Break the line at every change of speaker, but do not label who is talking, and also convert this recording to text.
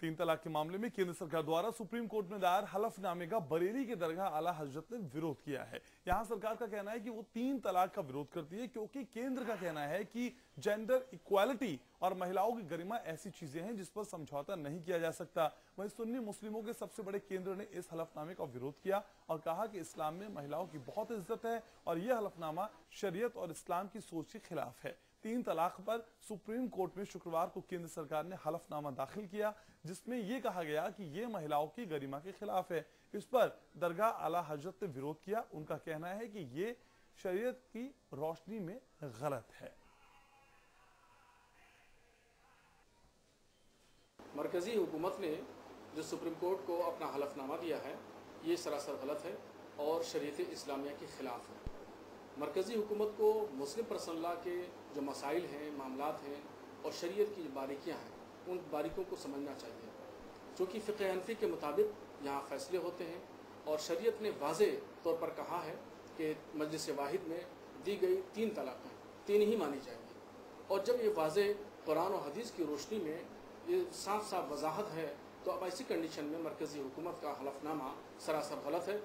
तीन तलाक के मामले में केंद्र सरकार द्वारा सुप्रीम कोर्ट में दायर हलफनामे का बरेली के दरगाह आला हज़रत ने विरोध किया है। यहाँ सरकार का कहना है कि वो तीन तलाक का विरोध करती है, क्योंकि केंद्र का कहना है कि जेंडर इक्वालिटी और महिलाओं की गरिमा ऐसी चीज़ें हैं जिस पर समझौता नहीं किया जा सकता। वहीं सुन्नी मुस्लिमों के सबसे बड़े केंद्र ने इस हलफनामे का विरोध किया और कहा कि इस्लाम में महिलाओं की बहुत इज़्ज़त है और यह हलफनामा शरीयत और इस्लाम की सोच के खिलाफ है। तीन तलाक पर सुप्रीम कोर्ट में शुक्रवार को केंद्र सरकार ने हलफनामा दाखिल किया, जिसमें यह कहा गया कि ये महिलाओं की गरिमा के खिलाफ है। इस पर दरगाह आला हज़रत ने विरोध किया। उनका कहना है कि ये शरीयत की रोशनी में गलत है।
मरकज़ी हुकूमत ने जो सुप्रीम कोर्ट को अपना हलफनामा दिया है, ये सरासर गलत है और शरीयत इस्लामिया के ख़िलाफ़ है। मरकज़ी हुकूमत को मुस्लिम पर्सनला के जो मसाइल हैं मामला हैं और शरीय की जो बारीकियाँ हैं, उन बारीकों को समझना चाहिए। चूँकि फ़िक हनफी के मुताबिक यहाँ फ़ैसले होते हैं और शरीयत ने वाज तौर पर कहा है कि मजलिस वाहिद में दी गई तीन तलाक़ें, तीन ही मानी जाएँगी। और जब ये वाज कुरान और हदीस की रोशनी में ये साफ़ साफ़ वजाहत है तो अब ऐसी कंडीशन में मरकज़ी हुकूमत का हलफनामा सरासर गलत है।